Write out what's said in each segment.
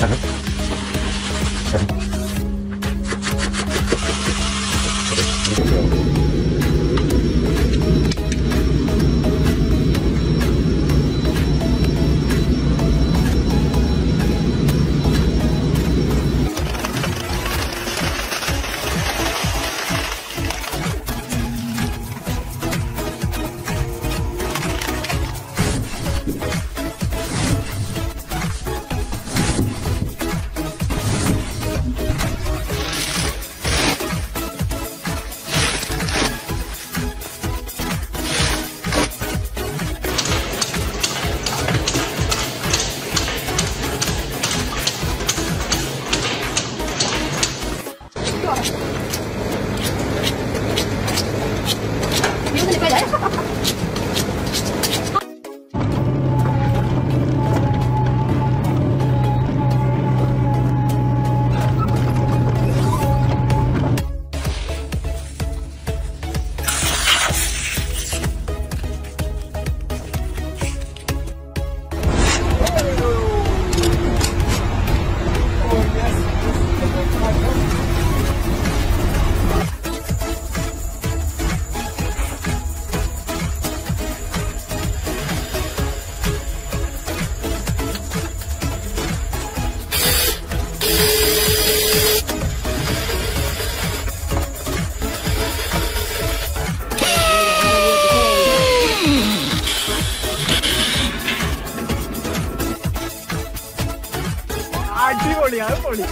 拜拜 അടിപൊളി അത് പൊളി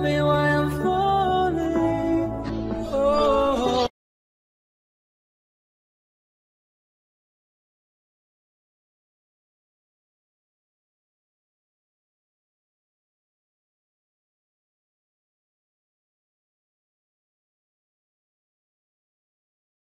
me why